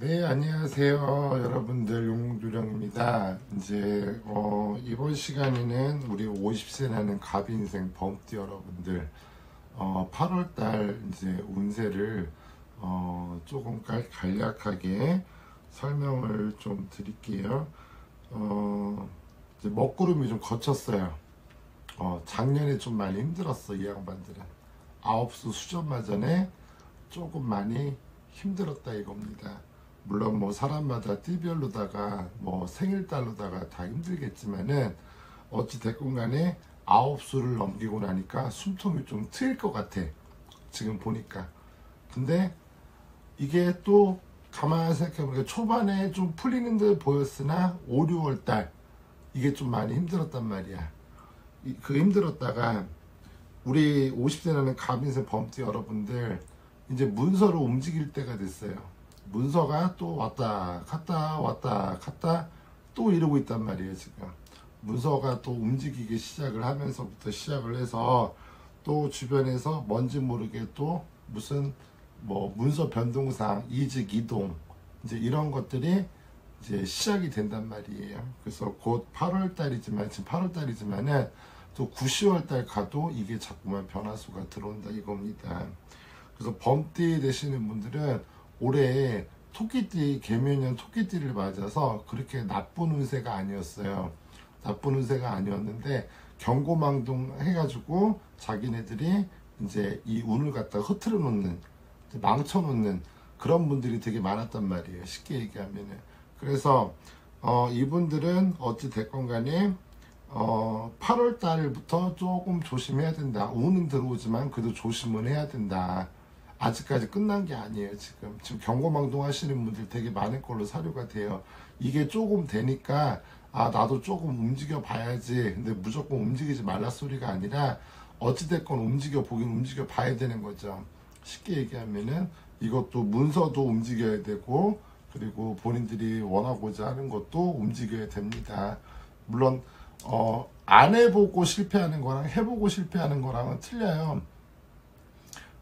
네, 안녕하세요. 여러분들 용두령입니다. 이제 어, 이번 시간에는 우리 50세 나는 갑 인생 범띠 여러분들 어, 8월달 이제 운세를 어, 조금 갈- 간략하게 설명을 좀 드릴게요. 어, 이제 먹구름이 좀 거쳤어요. 어, 작년에 좀 많이 힘들었어 이 양반들은 아홉수 수전마 전에 조금 많이 힘들었다 이겁니다. 물론 뭐 사람마다 띠별로다가 뭐 생일달로다가 다 힘들겠지만은 어찌 됐건 간에 아홉 수를 넘기고 나니까 숨통이 좀 트일 것 같아. 지금 보니까. 근데 이게 또 가만히 생각해보니까 초반에 좀 풀리는 듯 보였으나 5, 6월 달 이게 좀 많이 힘들었단 말이야. 이- 그 힘들었다가 우리 50대 나는 가민생 범띠 여러분들 이제 문서로 움직일 때가 됐어요. 문서가 또 왔다 갔다 왔다 갔다 또 이러고 있단 말이에요 지금. 문서가 또 움직이기 시작을 하면서부터 시작을 해서 또 주변에서 뭔지 모르게 또 무슨 뭐 문서 변동상 이직 이동 이제 이런 것들이 이제 시작이 된단 말이에요. 그래서 곧 8월 달이지만 지금 8월 달이지만은 또 9, 10월 달 가도 이게 자꾸만 변화수가 들어온다 이겁니다. 그래서 범띠 되시는 분들은 올해 토끼띠 개묘년 토끼띠를 맞아서 그렇게 나쁜 운세가 아니었어요. 나쁜 운세가 아니었는데 경고망동 해가지고 자기네들이 이제 이 운을 갖다가 흐트러 놓는 망쳐 놓는 그런 분들이 되게 많았단 말이에요. 쉽게 얘기하면은. 그래서 어, 이분들은 어찌 됐건 간에 어, 8월 달부터 조금 조심해야 된다. 운은 들어오지만 그래도 조심은 해야 된다. 아직까지 끝난 게 아니에요, 지금. 지금 경고망동 하시는 분들 되게 많은 걸로 사료가 돼요. 이게 조금 되니까, 아, 나도 조금 움직여 봐야지. 근데 무조건 움직이지 말라 소리가 아니라, 어찌됐건 움직여 보긴 움직여 봐야 되는 거죠. 쉽게 얘기하면은, 이것도 문서도 움직여야 되고, 그리고 본인들이 원하고자 하는 것도 움직여야 됩니다. 물론, 어, 안 해보고 실패하는 거랑 해보고 실패하는 거랑은 틀려요.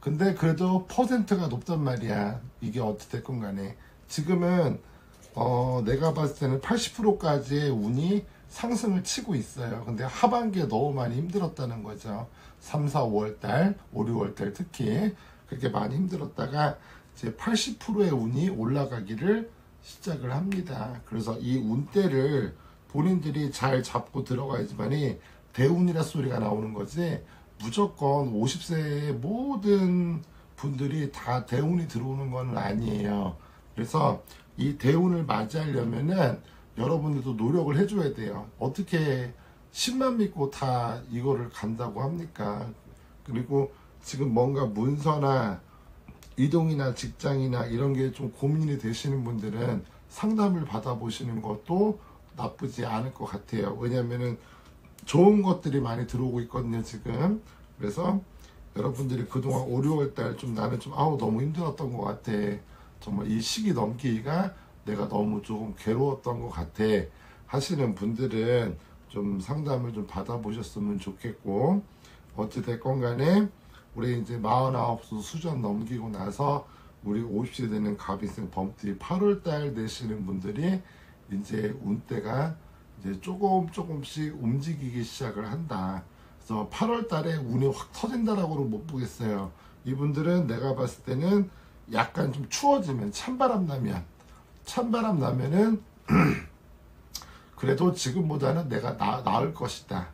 근데 그래도 퍼센트가 높단 말이야. 이게 어찌됐건 간에. 지금은, 어, 내가 봤을 때는 80%까지의 운이 상승을 치고 있어요. 근데 하반기에 너무 많이 힘들었다는 거죠. 3, 4, 5월 달, 5, 6월 달 특히. 그렇게 많이 힘들었다가 이제 80%의 운이 올라가기를 시작을 합니다. 그래서 이 운대를 본인들이 잘 잡고 들어가야지만이 대운이라 소리가 나오는 거지 무조건 50세의 모든 분들이 다 대운이 들어오는 건 아니에요. 그래서 이 대운을 맞이하려면은 여러분들도 노력을 해줘야 돼요. 어떻게 10만 믿고 다 이거를 간다고 합니까? 그리고 지금 뭔가 문서나 이동이나 직장이나 이런 게 좀 고민이 되시는 분들은 상담을 받아보시는 것도 나쁘지 않을 것 같아요. 왜냐면은 좋은 것들이 많이 들어오고 있거든요, 지금. 그래서 여러분들이 그동안 5, 6월 달 좀 나는 좀 아우 너무 힘들었던 것 같아. 정말 이 시기 넘기기가 내가 너무 조금 괴로웠던 것 같아. 하시는 분들은 좀 상담을 좀 받아보셨으면 좋겠고, 어찌됐건 간에 우리 이제 49수 수전 넘기고 나서 우리 50세 되는 갑인생 범띠 8월 달 되시는 분들이 이제 운때가 이제 조금 조금씩 움직이기 시작을 한다. 그래서 8월 달에 운이 확 터진다라고는 못 보겠어요. 이분들은 내가 봤을 때는 약간 좀 추워지면 찬바람 나면 찬바람 나면은 그래도 지금보다는 내가 나, 나을 것이다.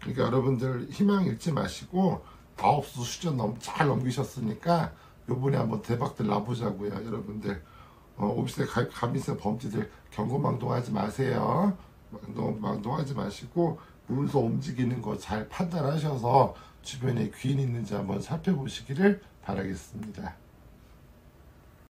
그러니까 여러분들 희망 잃지 마시고 아홉 수 수전 넘, 잘 넘기셨으니까 요번에 한번 대박들 나보자고요 여러분들 어, 50세 가, 가민세 범죄들 경고망동하지 마세요 망동, 망동하지 마시고 문서 움직이는 거 잘 판단하셔서 주변에 귀인 있는지 한번 살펴보시기를 바라겠습니다